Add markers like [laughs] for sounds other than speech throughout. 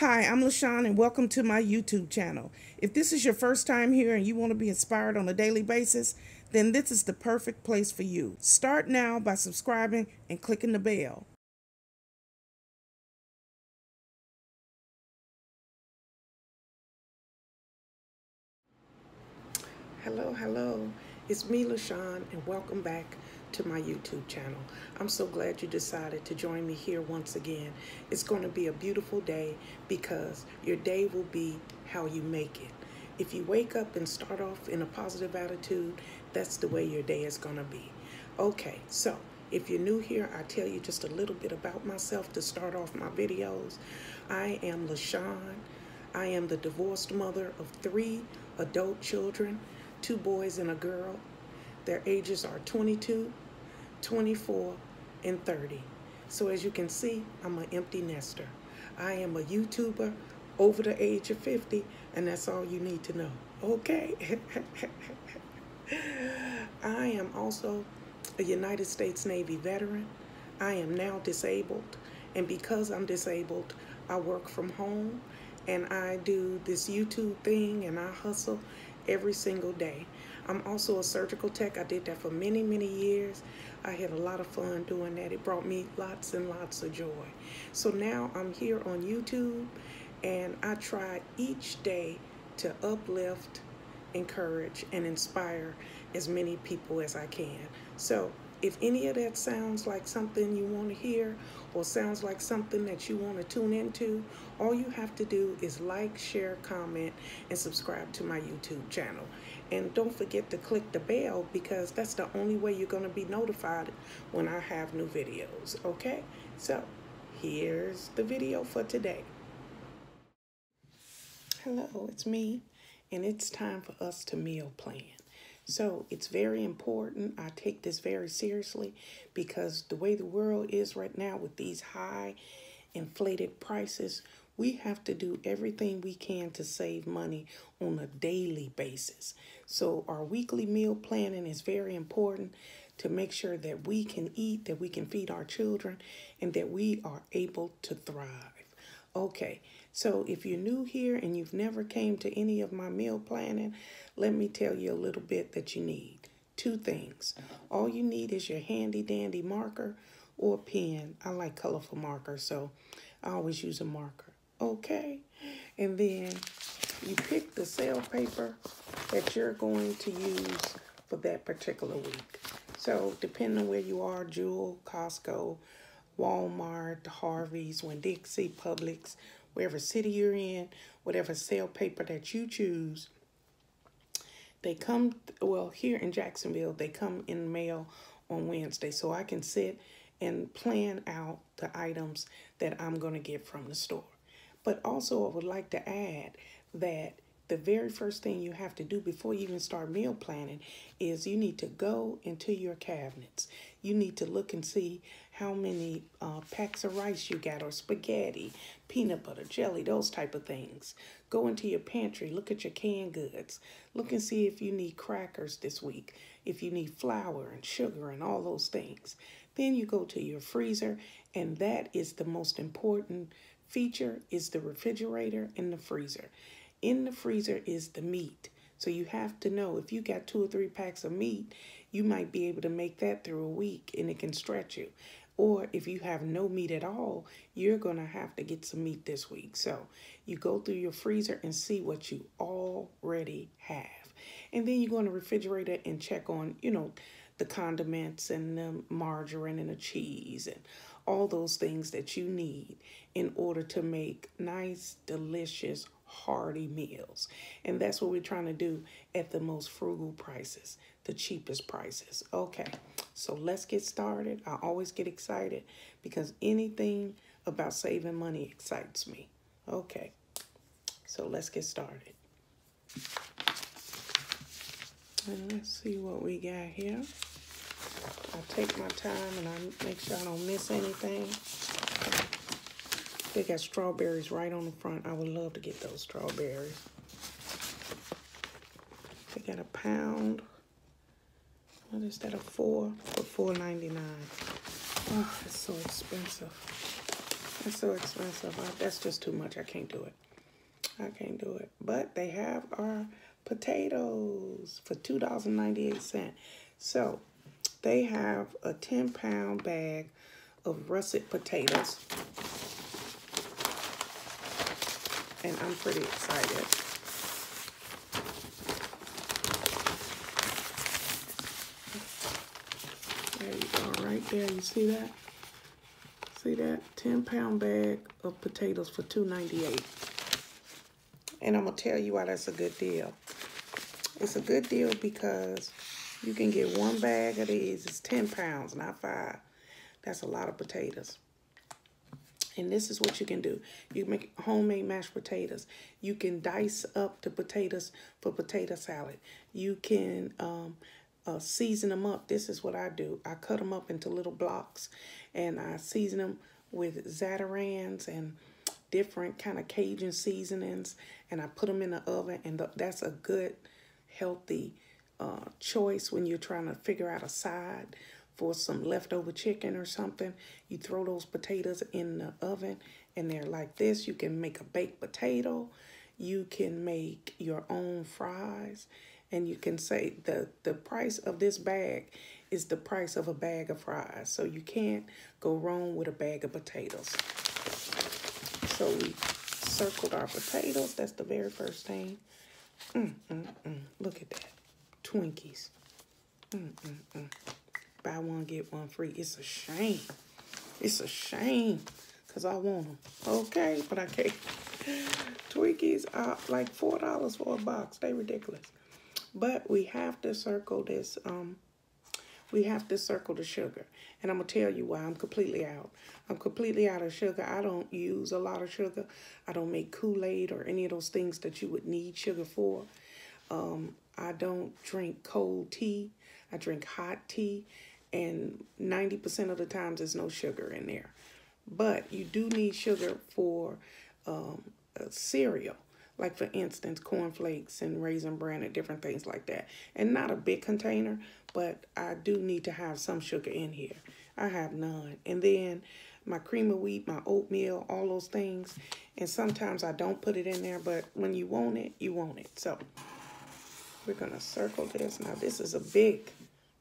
Hi, I'm Lashon and welcome to my YouTube channel. If this is your first time here and you want to be inspired on a daily basis, then this is the perfect place for you. Start now by subscribing and clicking the bell. Hello, hello. It's me, Lashon, and welcome back to my YouTube channel. I'm so glad you decided to join me here once again. It's going to be a beautiful day because your day will be how you make it. If you wake up and start off in a positive attitude, that's the way your day is going to be. Okay, so if you're new here, I tell you just a little bit about myself to start off my videos. I am Lashon. I am the divorced mother of three adult children, two boys and a girl. Their ages are 22, 24, and 30. So as you can see, I'm an empty nester. I am a YouTuber over the age of 50, and that's all you need to know. Okay? [laughs] I am also a United States Navy veteran. I am now disabled, and because I'm disabled, I work from home and I do this YouTube thing and I hustle every single day. I'm also a surgical tech. I did that for many, many years. I had a lot of fun doing that. It brought me lots and lots of joy. So now I'm here on YouTube and I try each day to uplift, encourage, and inspire as many people as I can. So if any of that sounds like something you want to hear or sounds like something that you want to tune into, all you have to do is like, share, comment, and subscribe to my YouTube channel. And don't forget to click the bell because that's the only way you're going to be notified when I have new videos, okay? So, here's the video for today. Hello, it's me, and it's time for us to meal plan. So it's very important. I take this very seriously because the way the world is right now with these high inflated prices, we have to do everything we can to save money on a daily basis. So our weekly meal planning is very important to make sure that we can eat, that we can feed our children, and that we are able to thrive. Okay, so if you're new here and you've never came to any of my meal planning, let me tell you a little bit that you need. Two things. All you need is your handy dandy marker or pen. I like colorful markers, so I always use a marker. Okay, and then you pick the sale paper that you're going to use for that particular week. So depending on where you are, Jewel, Costco, Walmart, the Harvey's, Winn-Dixie, Publix, wherever city you're in, whatever sale paper that you choose, they come, well, here in Jacksonville, they come in mail on Wednesday. So I can sit and plan out the items that I'm going to get from the store. But also, I would like to add that the very first thing you have to do before you even start meal planning is you need to go into your cabinets. You need to look and see how many uh, packs of rice you got or spaghetti, peanut butter, jelly, those type of things. Go into your pantry, look at your canned goods. Look and see if you need crackers this week, if you need flour and sugar and all those things. Then you go to your freezer and that is the most important feature is the refrigerator and the freezer in the freezer is the meat. So you have to know if you got two or three packs of meat, you might be able to make that through a week and it can stretch you. Or if you have no meat at all, you're going to have to get some meat this week. So you go through your freezer and see what you already have. And then you go in the refrigerator and check on, you know, the condiments and the margarine and the cheese and all those things that you need in order to make nice, delicious, hearty meals. And that's what we're trying to do at the most frugal prices, the cheapest prices. Okay, so let's get started. I always get excited because anything about saving money excites me. Okay, so let's get started. And let's see what we got here. I take my time and I make sure I don't miss anything. They got strawberries right on the front. I would love to get those strawberries. They got a pound. What is that, a four? For four ninety nine. Oh, it's so expensive. That's so expensive. that's just too much. I can't do it. I can't do it. But they have our potatoes for $2.98. So they have a 10 pound bag of russet potatoes. And I'm pretty excited. There you go, right there. You see that? See that? 10 pound bag of potatoes for $2.98. And I'm going to tell you why that's a good deal. It's a good deal because you can get one bag of these. It's 10 pounds, not five. That's a lot of potatoes. And this is what you can do. You make homemade mashed potatoes. You can dice up the potatoes for potato salad. You can um, uh, season them up. This is what I do. I cut them up into little blocks and I season them with Zatarain's and different kind of Cajun seasonings. And I put them in the oven and that's a good healthy uh, choice when you're trying to figure out a side for some leftover chicken or something. You throw those potatoes in the oven and they're like this. You can make a baked potato. You can make your own fries. And you can say the, the price of this bag is the price of a bag of fries. So you can't go wrong with a bag of potatoes. So we circled our potatoes. That's the very first thing. Mm, mm, mm. Look at that. Twinkies. Mm, mm, mm. Buy one, get one free. It's a shame. It's a shame because I want them. Okay, but I can't. [laughs] Twinkies are like $4 for a box. They ridiculous. But we have to circle this. Um, we have to circle the sugar. And I'm going to tell you why I'm completely out. I'm completely out of sugar. I don't use a lot of sugar. I don't make Kool-Aid or any of those things that you would need sugar for. Um, I don't drink cold tea. I drink hot tea. And 90% of the times there's no sugar in there. But you do need sugar for um, cereal. Like, for instance, cornflakes and raisin bran and different things like that. And not a big container, but I do need to have some sugar in here. I have none. And then my cream of wheat, my oatmeal, all those things. And sometimes I don't put it in there, but when you want it, you want it. So we're going to circle this. Now, this is a big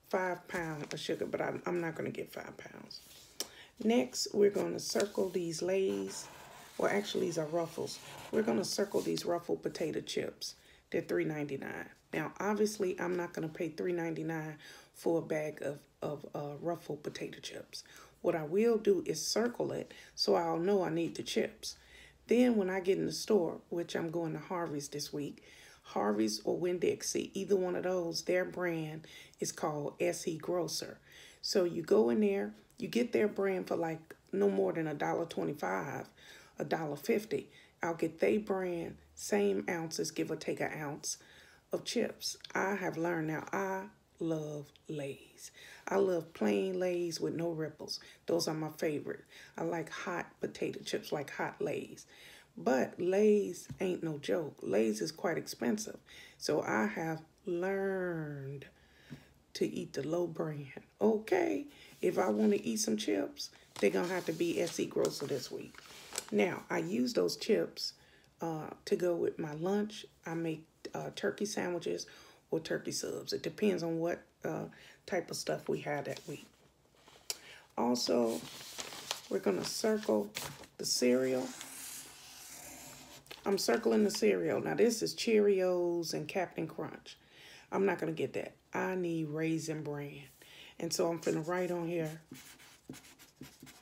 five pound of sugar, but I'm, I'm not going to get five pounds. Next, we're going to circle these Lay's. Well, actually, these are Ruffles. We're going to circle these ruffled potato chips. They're $3.99. Now, obviously, I'm not going to pay $3.99 for a bag of, of uh, Ruffle potato chips. What I will do is circle it so I'll know I need the chips. Then when I get in the store, which I'm going to Harvey's this week, Harvey's or Winn-Dixie, either one of those, their brand is called SE Grocer. So you go in there, you get their brand for like no more than a dollar twenty-five, a dollar fifty. I'll get they brand, same ounces, give or take an ounce of chips. I have learned now I love Lay's. I love plain Lay's with no ripples. Those are my favorite. I like hot potato chips, like hot Lay's. But Lay's ain't no joke. Lay's is quite expensive. So I have learned to eat the low brand. Okay, if I want to eat some chips, they're going to have to be SE Grocer this week. Now, I use those chips uh, to go with my lunch. I make uh, turkey sandwiches or turkey subs. It depends on what uh, type of stuff we had that week. Also, we're going to circle the cereal. I'm circling the cereal. Now, this is Cheerios and Cap'n Crunch. I'm not going to get that. I need Raisin Bran. And so I'm going to write on here,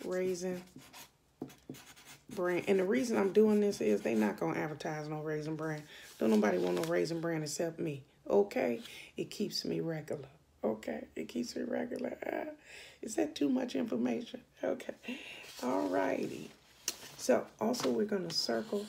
Raisin Bran. And the reason I'm doing this is they not going to advertise no Raisin Bran. Don't nobody want no Raisin Bran except me. Okay? It keeps me regular. Okay? It keeps me regular. Uh, is that too much information? Okay. All righty. So, also we're going to circle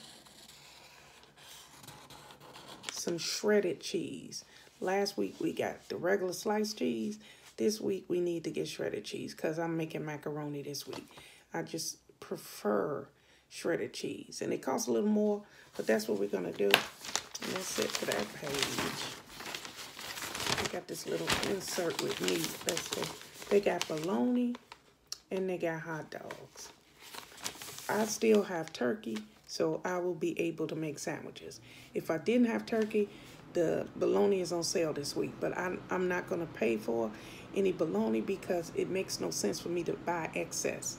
some shredded cheese. Last week we got the regular sliced cheese. This week we need to get shredded cheese because I'm making macaroni this week. I just prefer shredded cheese. And it costs a little more, but that's what we're going to do. And that's it for that page. I got this little insert with meat. Let's see. They got bologna and they got hot dogs. I still have turkey, so I will be able to make sandwiches. If I didn't have turkey, the bologna is on sale this week, but I'm, I'm not going to pay for any bologna because it makes no sense for me to buy excess.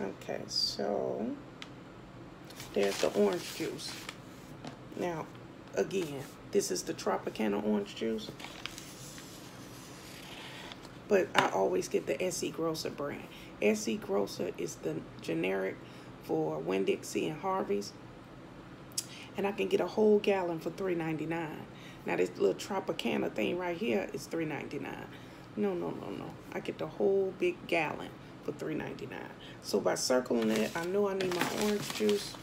Okay, so there's the orange juice. Now, again, this is the Tropicana orange juice. But I always get the SE Grocer brand. SE Grocer is the generic for Winn-Dixie and Harvey's. And I can get a whole gallon for $3.99. Now this little Tropicana thing right here is $3.99. No, no, no, no. I get the whole big gallon for $3.99. So by circling it, I know I need my orange juice.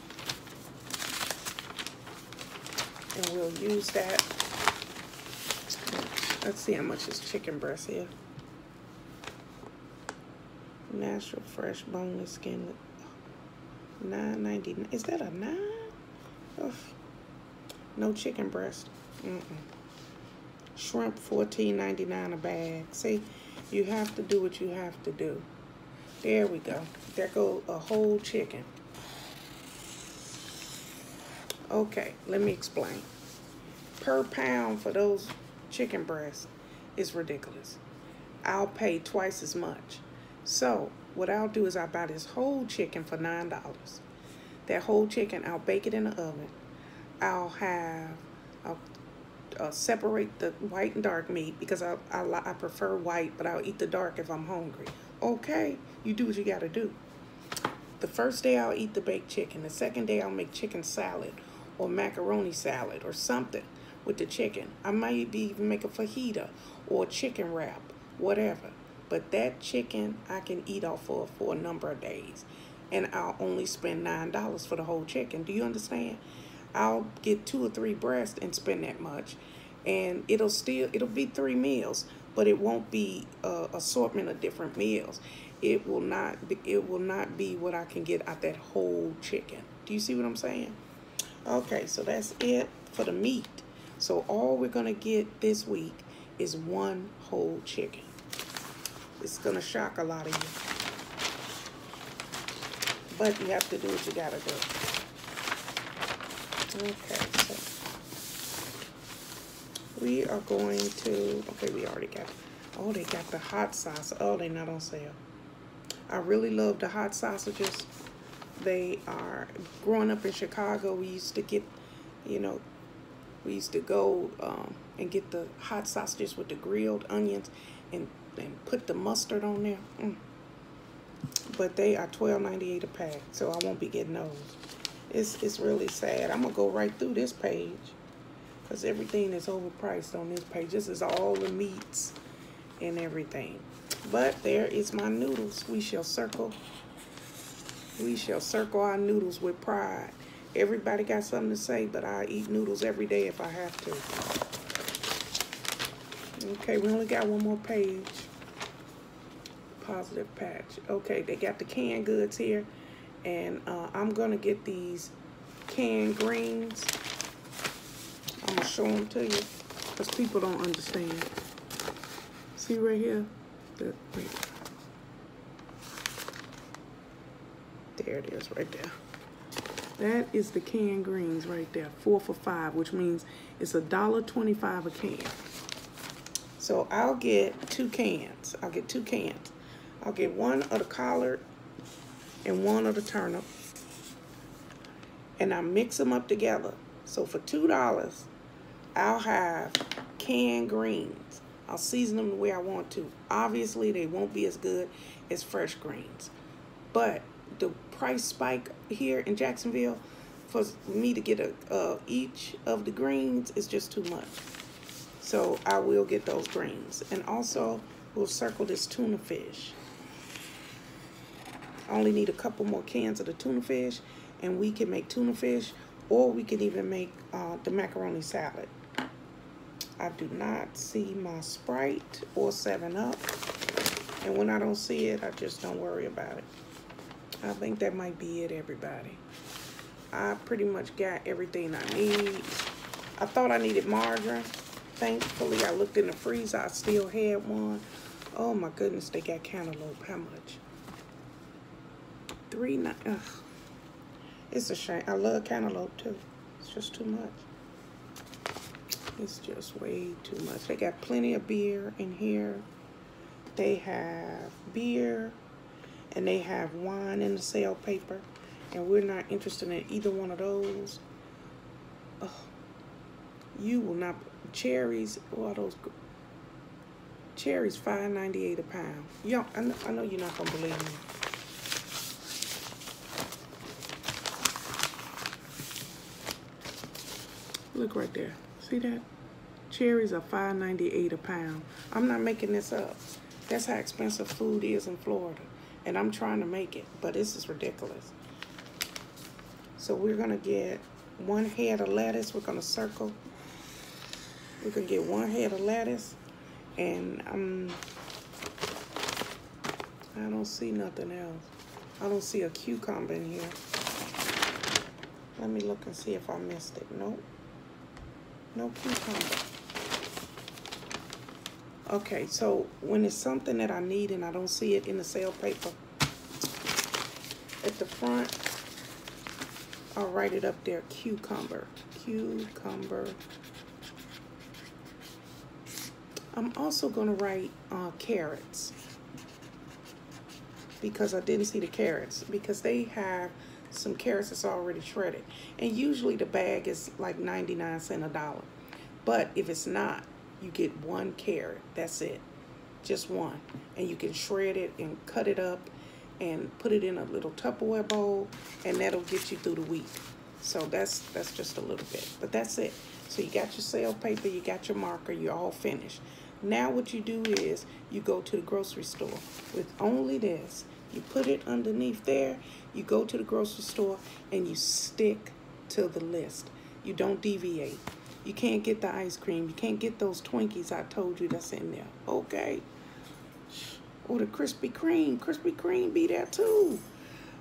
And we'll use that. Let's see how much is chicken breast here. Natural fresh boneless skin. Nine ninety nine. Is that a nine? Ugh. No chicken breast. Mm -mm. Shrimp fourteen ninety nine a bag. See, you have to do what you have to do. There we go. There go a whole chicken. Okay, let me explain. Per pound for those chicken breasts is ridiculous. I'll pay twice as much. So what I'll do is I'll buy this whole chicken for $9. That whole chicken, I'll bake it in the oven. I'll have, I'll uh, separate the white and dark meat because I, I, I prefer white, but I'll eat the dark if I'm hungry. Okay, you do what you gotta do. The first day I'll eat the baked chicken. The second day I'll make chicken salad or macaroni salad or something with the chicken. I might be even make a fajita or a chicken wrap, whatever. But that chicken I can eat off of for a number of days. And I'll only spend $9 for the whole chicken. Do you understand? I'll get two or three breasts and spend that much. And it'll still, it'll be three meals, but it won't be a assortment of different meals it will not be, it will not be what I can get out that whole chicken. Do you see what I'm saying? Okay, so that's it for the meat. So all we're gonna get this week is one whole chicken. It's gonna shock a lot of you. But you have to do what you gotta do. Okay, so we are going to, okay, we already got, oh, they got the hot sauce. Oh, they not on sale. I really love the hot sausages. They are, growing up in Chicago, we used to get, you know, we used to go um, and get the hot sausages with the grilled onions and, and put the mustard on there. Mm. But they are $12.98 a pack, so I won't be getting those. It's, it's really sad. I'm going to go right through this page because everything is overpriced on this page. This is all the meats and everything. But there is my noodles. We shall circle. We shall circle our noodles with pride. Everybody got something to say, but I eat noodles every day if I have to. Okay, we only got one more page. Positive patch. Okay, they got the canned goods here. And uh, I'm going to get these canned greens. I'm going to show them to you because people don't understand. See right here? wait. There it is right there. That is the canned greens right there, four for five, which means it's a dollar twenty-five a can. So I'll get two cans. I'll get two cans. I'll get one of the collard and one of the turnip. And I mix them up together. So for $2, I'll have canned greens. I'll season them the way I want to. Obviously, they won't be as good as fresh greens. But the price spike here in Jacksonville, for me to get a uh, each of the greens is just too much. So I will get those greens. And also, we'll circle this tuna fish. I only need a couple more cans of the tuna fish, and we can make tuna fish, or we can even make uh, the macaroni salad. I do not see my Sprite or 7-Up. And when I don't see it, I just don't worry about it. I think that might be it, everybody. I pretty much got everything I need. I thought I needed margarine. Thankfully, I looked in the freezer. I still had one. Oh, my goodness, they got cantaloupe. How much? Three nine. Ugh. It's a shame. I love cantaloupe too. It's just too much. It's just way too much. They got plenty of beer in here. They have beer and they have wine in the sale paper. And we're not interested in either one of those. Oh, you will not. Cherries, what are those? Cherries, five ninety eight a pound. Yo, I know, I know you're not gonna believe me. Look right there. See that? Cherries are five ninety eight a pound. I'm not making this up. That's how expensive food is in Florida. And I'm trying to make it, but this is ridiculous. So we're gonna get one head of lettuce. We're gonna circle. We're gonna get one head of lettuce and um, I don't see nothing else. I don't see a cucumber in here. Let me look and see if I missed it. Nope. No cucumber. Okay, so when it's something that I need and I don't see it in the sale paper, at the front, I'll write it up there, cucumber. Cucumber. I'm also going to write uh, carrots because I didn't see the carrots because they have some carrots that's already shredded. And usually the bag is like 99 cents a dollar. But if it's not, you get one carrot. That's it. Just one. And you can shred it and cut it up and put it in a little Tupperware bowl and that'll get you through the week. So that's that's just a little bit. But that's it. So you got your sale paper, you got your marker, you're all finished. Now what you do is you go to the grocery store with only this. You put it underneath there. You go to the grocery store and you stick to the list. You don't deviate. You can't get the ice cream. You can't get those Twinkies I told you that's in there. Okay. Or the Krispy Kreme. Krispy Kreme be there too.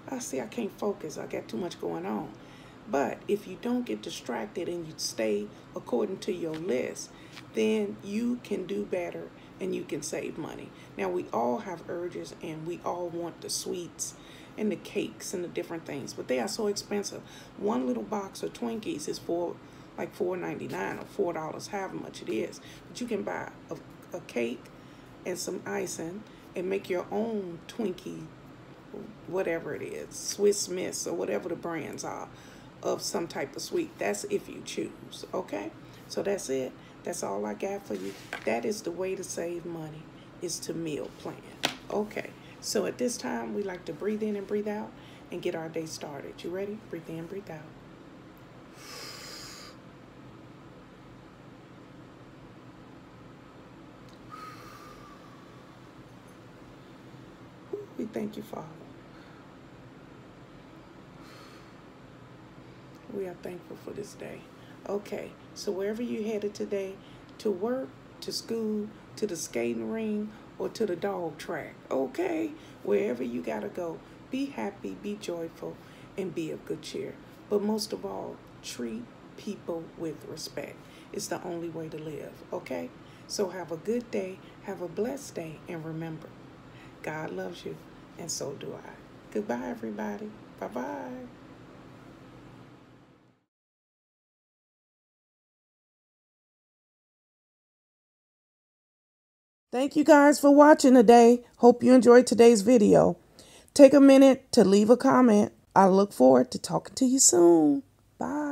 I see I can't focus. I got too much going on. But if you don't get distracted and you stay according to your list, then you can do better and you can save money. Now, we all have urges and we all want the sweets and the cakes and the different things, but they are so expensive. One little box of Twinkies is for like $4.99 or $4, however much it is. But you can buy a, a cake and some icing and make your own Twinkie, whatever it is, Swiss Miss or whatever the brands are of some type of sweet. That's if you choose, okay? So that's it. That's all I got for you. That is the way to save money, is to meal plan. Okay, so at this time, we like to breathe in and breathe out and get our day started. You ready? Breathe in, breathe out. We thank you, Father. We are thankful for this day. Okay, so wherever you headed today, to work, to school, to the skating ring, or to the dog track, okay? Wherever you gotta go, be happy, be joyful, and be of good cheer. But most of all, treat people with respect. It's the only way to live, okay? So have a good day, have a blessed day, and remember, God loves you, and so do I. Goodbye, everybody. Bye bye Thank you guys for watching today. Hope you enjoyed today's video. Take a minute to leave a comment. I look forward to talking to you soon. Bye.